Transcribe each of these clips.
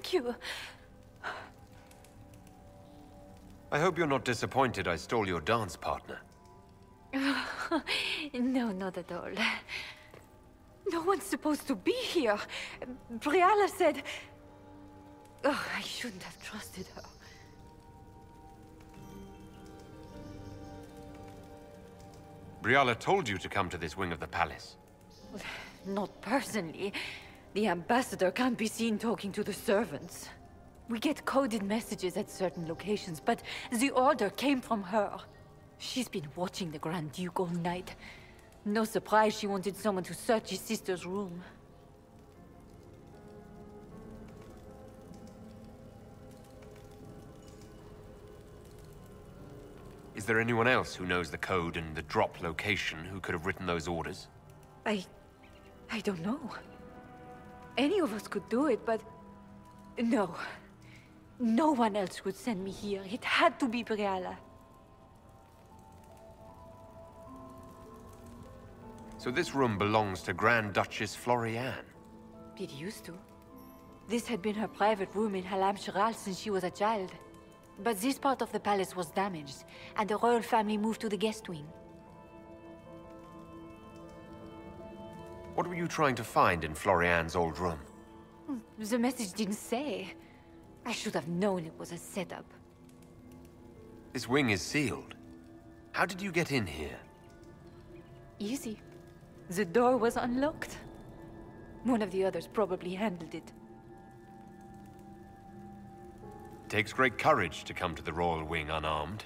Thank you. I hope you're not disappointed I stole your dance partner. no, not at all. No one's supposed to be here. Briala said... Oh, I shouldn't have trusted her. Briala told you to come to this wing of the palace. Not personally. The ambassador can't be seen talking to the servants. We get coded messages at certain locations, but the order came from her. She's been watching the Grand Duke all night. No surprise she wanted someone to search his sister's room. Is there anyone else who knows the code and the drop location who could have written those orders? I... I don't know. Any of us could do it, but... No. No one else would send me here. It had to be Briala. So this room belongs to Grand Duchess Floriane? It used to. This had been her private room in Halamshiral since she was a child. But this part of the palace was damaged, and the royal family moved to the guest wing. What were you trying to find in Floriane's old room? The message didn't say. I should have known it was a setup. This wing is sealed. How did you get in here? Easy. The door was unlocked. One of the others probably handled it. It takes great courage to come to the Royal Wing unarmed.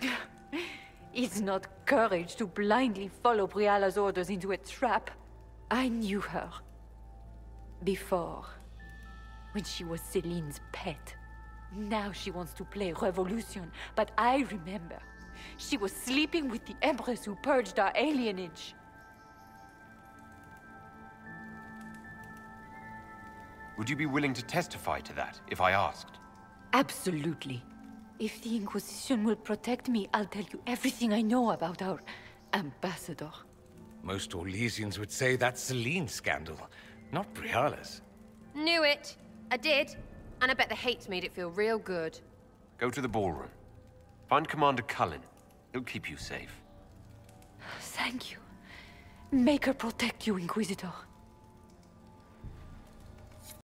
it's not courage to blindly follow Briala's orders into a trap. I knew her. Before. When she was Celene's pet. Now she wants to play revolution, but I remember. She was sleeping with the Empress who purged our alienage. Would you be willing to testify to that, if I asked? Absolutely. If the Inquisition will protect me, I'll tell you everything I know about our ambassador. Most Orlesians would say that's Celene's scandal, not Briala's. Knew it. I did. And I bet the hate made it feel real good. Go to the ballroom. Find Commander Cullen. He'll keep you safe. Thank you. Make her protect you, Inquisitor.